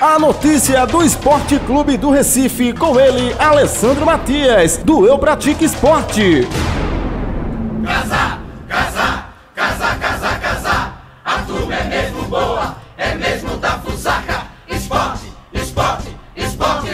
A notícia do Esporte Clube do Recife com ele, Alessandro Matias, do Eu Pratique Esporte. Casa, casa, casa, casa, casa, a turma é mesmo boa, é mesmo da Fusaca. Esporte, esporte, esporte.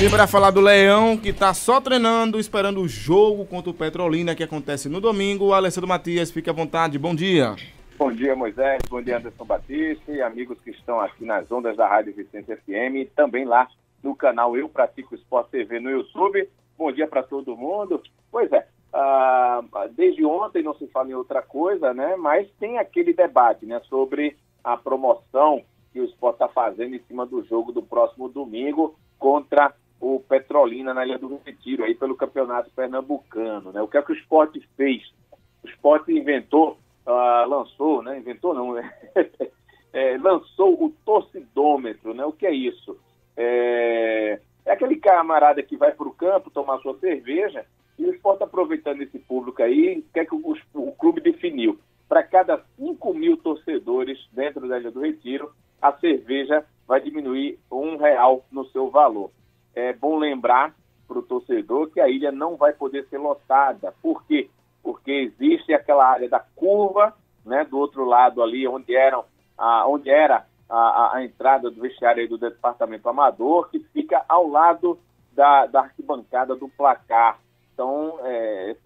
E para falar do Leão, que tá só treinando, esperando o jogo contra o Petrolina, que acontece no domingo, Alessandro Matias, fique à vontade, bom dia. Bom dia, Moisés. Bom dia, Anderson Batista e amigos que estão aqui nas ondas da Rádio Vicente FM e também lá no canal Eu Pratico Esporte TV no YouTube. Bom dia para todo mundo. Pois é, ah, desde ontem não se fala em outra coisa, né? Mas tem aquele debate, né, sobre a promoção que o esporte está fazendo em cima do jogo do próximo domingo contra o Petrolina na Ilha do Retiro, aí pelo Campeonato Pernambucano, né? O que é que o esporte fez? O esporte inventou uh, lançou, né? Inventou não, né? é, lançou o torcidômetro, né? O que é isso? É, é aquele camarada que vai para o campo tomar sua cerveja e o esporte aproveitando esse público aí, o que é que o, o clube definiu? Para cada 5 mil torcedores dentro da Ilha do Retiro, a cerveja vai diminuir um real no seu valor. É bom lembrar para o torcedor que a ilha não vai poder ser lotada. Por quê? Porque existe aquela área da curva, né, do outro lado ali, onde, eram, a, onde era a, a, entrada do vestiário do departamento amador, que fica ao lado da, da arquibancada do placar. Então, é,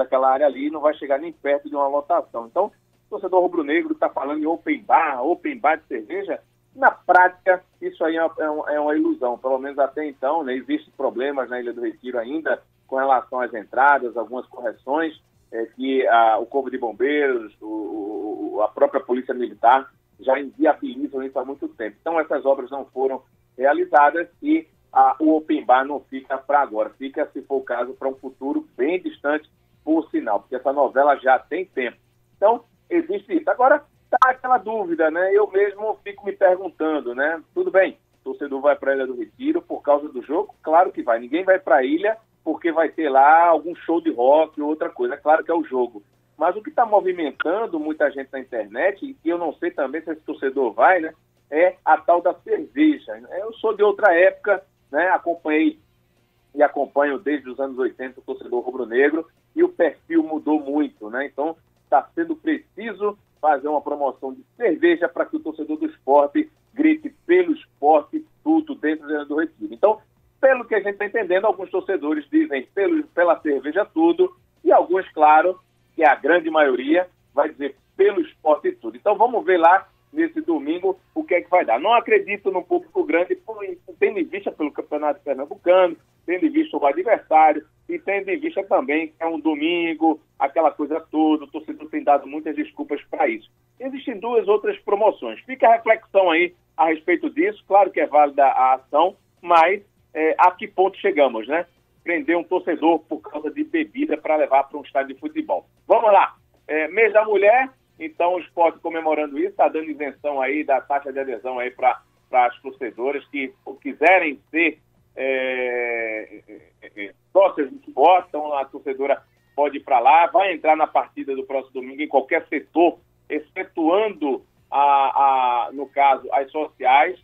aquela área ali, não vai chegar nem perto de uma lotação. Então, o torcedor rubro-negro está falando em open bar, open bar de cerveja, na prática, isso aí é, é, é uma ilusão, pelo menos até então, né? Existem problemas na Ilha do Retiro ainda com relação às entradas, algumas correções, é, que a, o Corpo de Bombeiros, o, o, a própria Polícia Militar já inviabilizam isso há muito tempo. Então, essas obras não foram realizadas e a, o Open Bar não fica para agora, fica, se for o caso, para um futuro bem distante, por sinal, porque essa novela já tem tempo. Então, existe isso. Agora, tá aquela dúvida, né? Eu mesmo fico me perguntando, né? Tudo bem, o torcedor vai para a Ilha do Retiro por causa do jogo? Claro que vai. Ninguém vai para a ilha porque vai ter lá algum show de rock ou outra coisa. É claro que é o jogo. Mas o que está movimentando muita gente na internet, e eu não sei também se esse torcedor vai, né? É a tal da cerveja. Eu sou de outra época, né? Acompanhei e acompanho desde os anos 80 o torcedor rubro-negro e o perfil mudou muito, né? Então está sendo preciso fazer uma promoção de cerveja para que o torcedor do esporte grite pelo esporte tudo dentro do retiro. Então, pelo que a gente está entendendo, alguns torcedores dizem pelo, pela cerveja tudo, e alguns, claro, que é a grande maioria, vai dizer pelo esporte tudo. Então vamos ver lá nesse domingo o que é que vai dar. Não acredito no público grande, tendo em vista pelo Campeonato Pernambucano, tendo em vista o adversário e tendo em vista também que é um domingo, aquela coisa toda, o torcedor tem dado muitas desculpas para isso. Existem duas outras promoções. Fica a reflexão aí a respeito disso. Claro que é válida a ação, mas é, a que ponto chegamos, né? Prender um torcedor por causa de bebida para levar para um estádio de futebol. Vamos lá. É, mês da mulher, então o esporte comemorando isso, está dando isenção aí da taxa de adesão aí para as torcedoras que quiserem ser é, é, é, sócias do esporte, então a torcedora pode ir para lá, vai entrar na partida do próximo domingo em qualquer setor, excetuando, a, a, no caso, as sociais,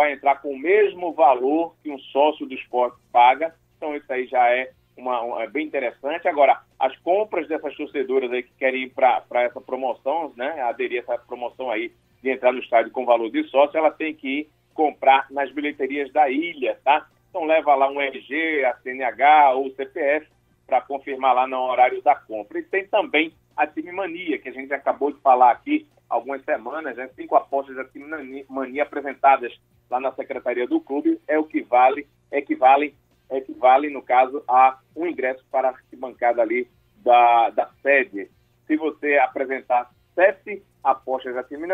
vai entrar com o mesmo valor que um sócio do esporte paga. Então, isso aí já é, uma, uma é bem interessante. Agora, as compras dessas torcedoras aí que querem ir para essa promoção, né, aderir a essa promoção aí de entrar no estádio com valor de sócio, ela tem que ir comprar nas bilheterias da ilha, tá? Então, leva lá um RG, a CNH ou o CPF para confirmar lá no horário da compra. E tem também a Time Mania, que a gente acabou de falar aqui, algumas semanas, né, cinco apostas de mania apresentadas lá na secretaria do clube é o que vale, equivale, equivale no caso a um ingresso para a arquibancada ali da, da sede. Se você apresentar sete apostas da time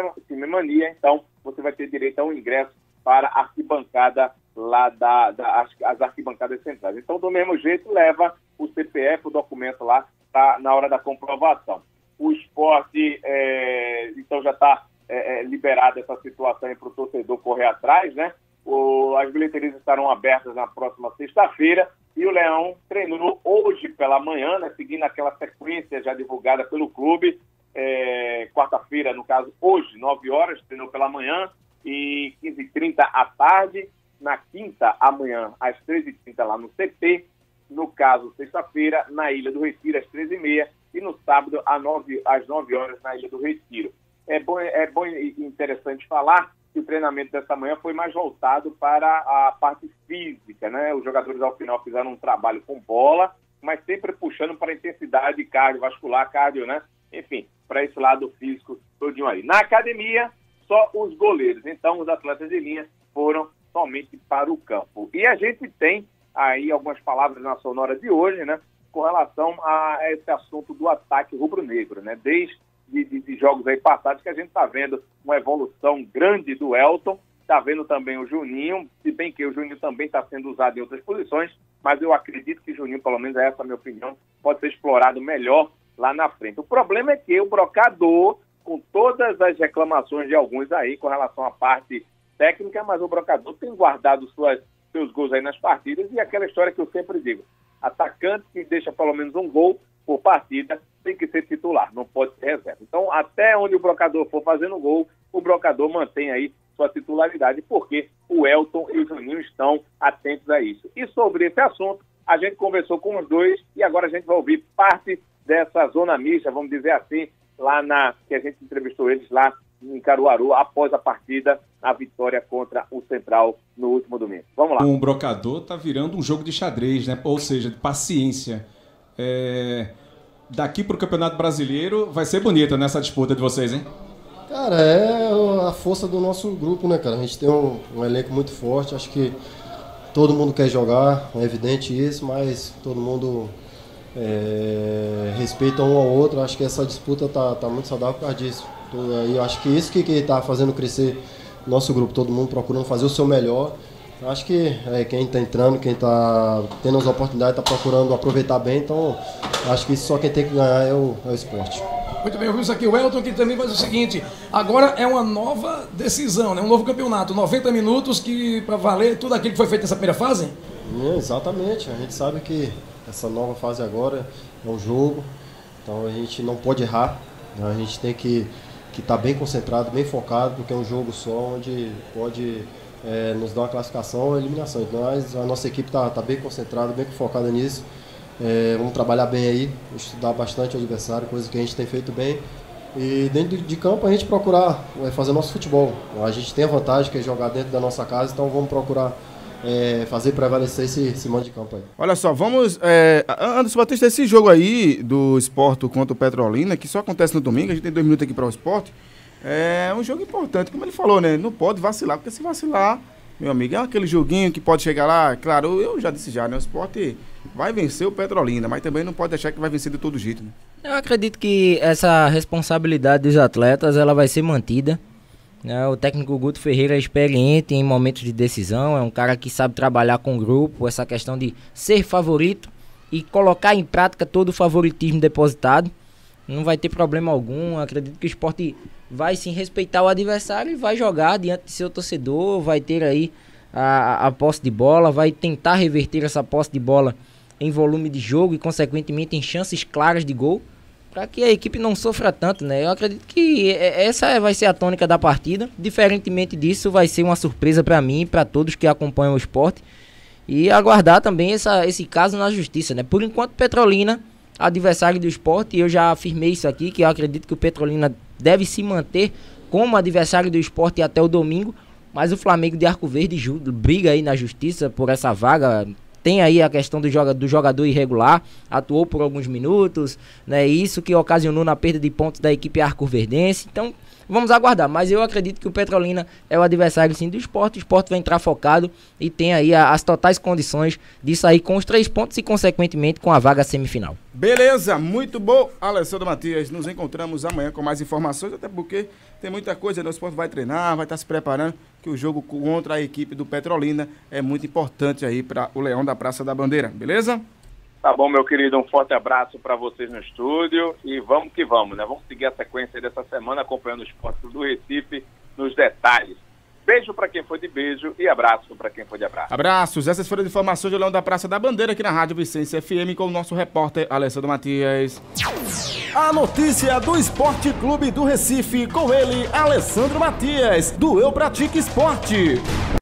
então você vai ter direito a um ingresso para a arquibancada lá da, da as, as, arquibancadas centrais. Então, do mesmo jeito, leva o CPF, o documento lá, tá, na hora da comprovação o esporte é, então já está é, é, liberada essa situação para o torcedor correr atrás, né? O, as bilheterias estarão abertas na próxima sexta-feira e o Leão treinou hoje pela manhã, né, seguindo aquela sequência já divulgada pelo clube. É, quarta-feira, no caso, hoje, 9 horas, treinou pela manhã e 15h30 à tarde. Na quinta, amanhã, às 13h30, lá no CT. No caso, sexta-feira, na Ilha do Retiro, às 13h30. E no sábado, às 9, às 9 horas, na Ilha do Retiro. É bom, é bom e interessante falar que o treinamento dessa manhã foi mais voltado para a parte física, né? Os jogadores, ao final, fizeram um trabalho com bola, mas sempre puxando para a intensidade cardiovascular, cardio, né? Enfim, para esse lado físico todinho aí. Na academia, só os goleiros. Então, os atletas de linha foram somente para o campo. E a gente tem aí algumas palavras na sonora de hoje, né? Com relação a esse assunto do ataque rubro-negro, né? Desde de, de, de, jogos aí passados que a gente está vendo uma evolução grande do Elton, está vendo também o Juninho, se bem que o Juninho também está sendo usado em outras posições, mas eu acredito que o Juninho, pelo menos essa é a minha opinião, pode ser explorado melhor lá na frente. O problema é que o brocador, com todas as reclamações de alguns aí com relação à parte técnica, mas o brocador tem guardado suas, seus gols aí nas partidas e aquela história que eu sempre digo: atacante que deixa pelo menos um gol por partida tem que ser titular, não pode ser reserva. Então, até onde o brocador for fazendo gol, o brocador mantém aí sua titularidade, porque o Elton e o Juninho estão atentos a isso. E sobre esse assunto, a gente conversou com os dois e agora a gente vai ouvir parte dessa zona mista, vamos dizer assim, lá na que a gente entrevistou eles lá em Caruaru após a partida, a vitória contra o Central no último domingo. Vamos lá. Um brocador tá virando um jogo de xadrez, né? Ou seja, de paciência. É... Daqui pro Campeonato Brasileiro vai ser bonita nessa disputa de vocês, hein? Cara, é a força do nosso grupo, né, cara? A gente tem um, um elenco muito forte, acho que todo mundo quer jogar, é evidente isso, mas todo mundo é, respeita um ao outro. Acho que essa disputa tá, tá muito saudável por causa disso. E acho que isso que está fazendo crescer nosso grupo, todo mundo procurando fazer o seu melhor. Acho que é, quem está entrando, quem está tendo as oportunidades, está procurando aproveitar bem. Então, acho que só quem tem que ganhar é o, é o esporte. Muito bem, ouvimos aqui o Elton, que também faz o seguinte: agora é uma nova decisão, né? um novo campeonato. 90 minutos que para valer tudo aquilo que foi feito nessa primeira fase? É, exatamente. A gente sabe que essa nova fase agora é um jogo, então a gente não pode errar. Né? A gente tem que que está bem concentrado, bem focado, porque é um jogo só onde pode é, nos dar uma classificação ou eliminação. Então a nossa equipe está tá bem concentrada, bem focada nisso. É, vamos trabalhar bem aí, estudar bastante o adversário, coisa que a gente tem feito bem. E dentro de campo a gente procurar é, fazer nosso futebol. A gente tem a vantagem que é jogar dentro da nossa casa, então vamos procurar é, fazer prevalecer esse, esse de campo aí. Olha só, vamos. É, Anderson Batista, esse jogo aí do esporte contra o Petrolina, que só acontece no domingo, a gente tem dois minutos aqui para o esporte. É um jogo importante, como ele falou, né? Não pode vacilar, porque se vacilar, meu amigo, é aquele joguinho que pode chegar lá. Claro, eu já disse já, né? O esporte vai vencer o Petrolina, mas também não pode deixar que vai vencer de todo jeito, né? Eu acredito que essa responsabilidade dos atletas ela vai ser mantida. Né? O técnico Guto Ferreira é experiente em momentos de decisão, é um cara que sabe trabalhar com o grupo, essa questão de ser favorito e colocar em prática todo o favoritismo depositado. Não vai ter problema algum. Acredito que o esporte vai sim respeitar o adversário e vai jogar diante de seu torcedor, vai ter aí a, a posse de bola, vai tentar reverter essa posse de bola em volume de jogo e, consequentemente, em chances claras de gol para que a equipe não sofra tanto, né? Eu acredito que essa vai ser a tônica da partida. Diferentemente disso, vai ser uma surpresa para mim e para todos que acompanham o esporte. E aguardar também essa, esse caso na justiça, né? Por enquanto, Petrolina, adversário do esporte, e eu já afirmei isso aqui, que eu acredito que o Petrolina deve se manter como adversário do esporte até o domingo. Mas o Flamengo de Arco Verde briga aí na justiça por essa vaga, tem aí a questão do, joga, do jogador irregular, atuou por alguns minutos, né? Isso que ocasionou na perda de pontos da equipe arco-verdense. Então, vamos aguardar. Mas eu acredito que o Petrolina é o adversário sim do esporte. O esporte vai entrar focado e tem aí as totais condições de sair com os três pontos e, consequentemente, com a vaga semifinal. Beleza, muito bom. Alessandro Matias, nos encontramos amanhã com mais informações, até porque tem muita coisa, né? o esporte vai treinar, vai estar se preparando que o jogo contra a equipe do Petrolina é muito importante aí para o Leão da Praça da Bandeira, beleza? Tá bom, meu querido, um forte abraço para vocês no estúdio e vamos que vamos, né? Vamos seguir a sequência dessa semana acompanhando o esporte do Recife nos detalhes. Beijo para quem foi de beijo e abraço para quem foi de abraço. Abraços. Essas foram as informações de Leão da Praça da Bandeira aqui na Rádio Vicência FM com o nosso repórter Alessandro Matias. A notícia do Esporte Clube do Recife com ele, Alessandro Matias, do Eu Pratique Esporte.